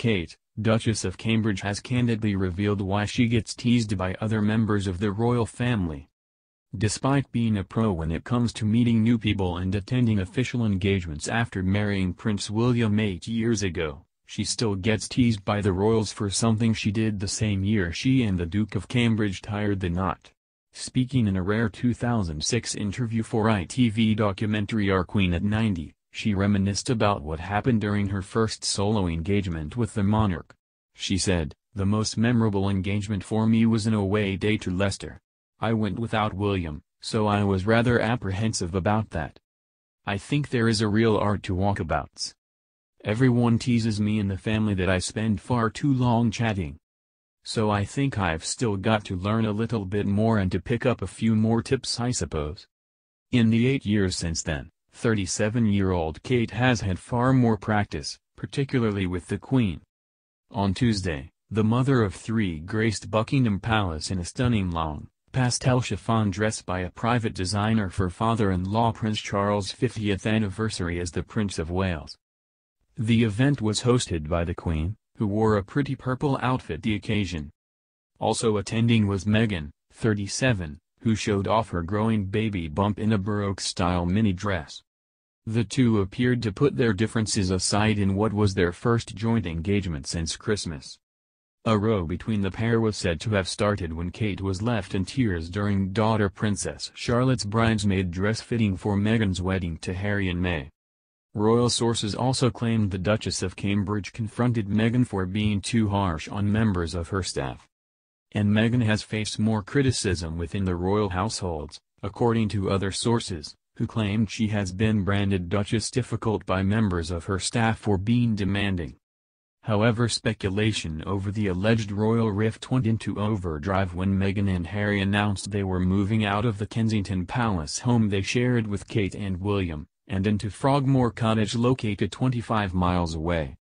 Kate, Duchess of Cambridge has candidly revealed why she gets teased by other members of the royal family. Despite being a pro when it comes to meeting new people and attending official engagements after marrying Prince William eight years ago, she still gets teased by the royals for something she did the same year she and the Duke of Cambridge tied the knot. Speaking in a rare 2006 interview for ITV documentary Our Queen at 90, she reminisced about what happened during her first solo engagement with the monarch. She said, The most memorable engagement for me was an away day to Leicester. I went without William, so I was rather apprehensive about that. I think there is a real art to walkabouts. Everyone teases me in the family that I spend far too long chatting. So I think I've still got to learn a little bit more and to pick up a few more tips I suppose. In the eight years since then, 37-year-old Kate has had far more practice, particularly with the Queen. On Tuesday, the mother of three graced Buckingham Palace in a stunning long, pastel chiffon dress by a private designer for father-in-law Prince Charles' 50th anniversary as the Prince of Wales. The event was hosted by the Queen, who wore a pretty purple outfit the occasion. Also attending was Meghan, 37, who showed off her growing baby bump in a Baroque-style mini dress. The two appeared to put their differences aside in what was their first joint engagement since Christmas. A row between the pair was said to have started when Kate was left in tears during daughter Princess Charlotte's bridesmaid dress fitting for Meghan's wedding to Harry in May. Royal sources also claimed the Duchess of Cambridge confronted Meghan for being too harsh on members of her staff. And Meghan has faced more criticism within the royal households, according to other sources, who claimed she has been branded Duchess difficult by members of her staff for being demanding. However speculation over the alleged royal rift went into overdrive when Meghan and Harry announced they were moving out of the Kensington Palace home they shared with Kate and William, and into Frogmore Cottage located 25 miles away.